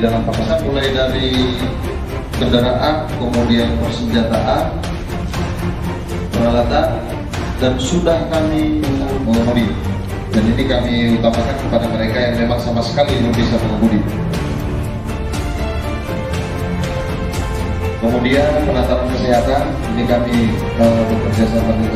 dalam paparan mulai dari kendaraan, kemudian persenjataan, peralatan, dan sudah kami mengemudi. Dan ini kami utamakan kepada mereka yang memang sama sekali belum bisa mengemudi. Kemudian penataran kesehatan, ini kami uh, bekerja sama dengan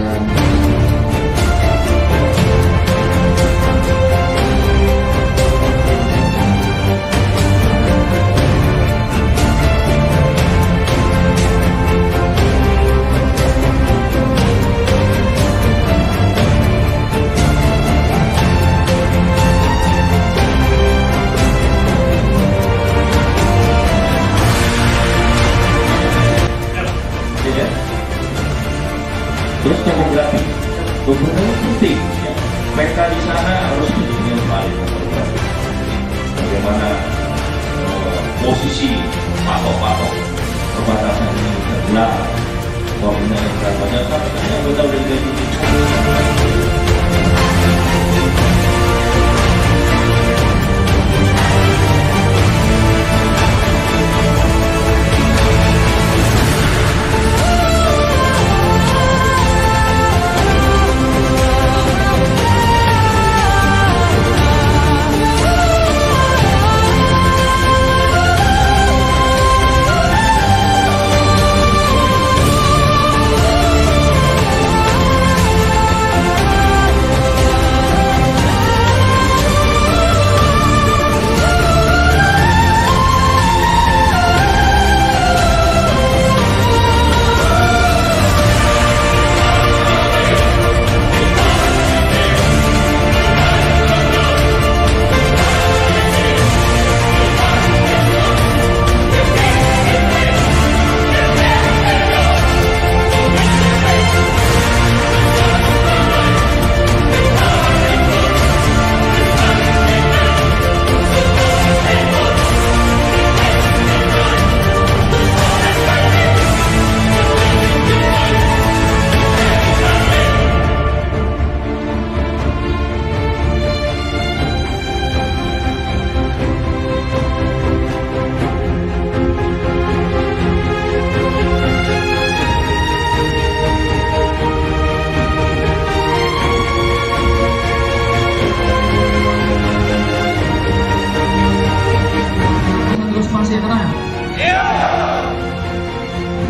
topografi penting. Ya. Mereka di sana harus menjadi paling topografi. Bagaimana eh, posisi patok-patok perbatasan ini terbelah, koordinasi banyak banyak anggota delegasi ini.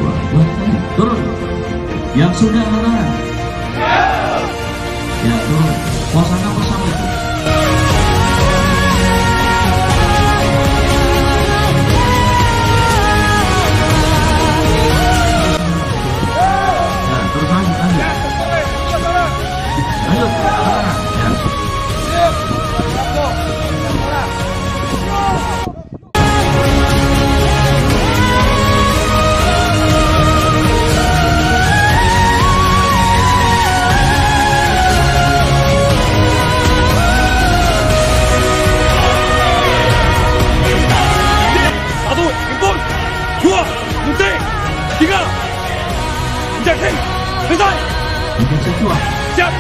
Dua, turun. Yang sudah tenang. Ya turun. Suasana bersama Siap?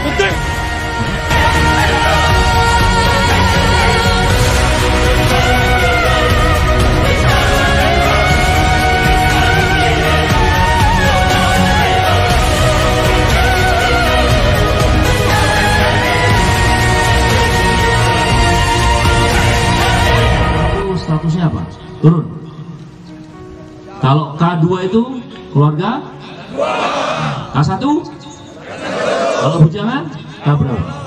Turun. Kalau K2 itu keluarga? K1? Kalau bujangan? K berapa?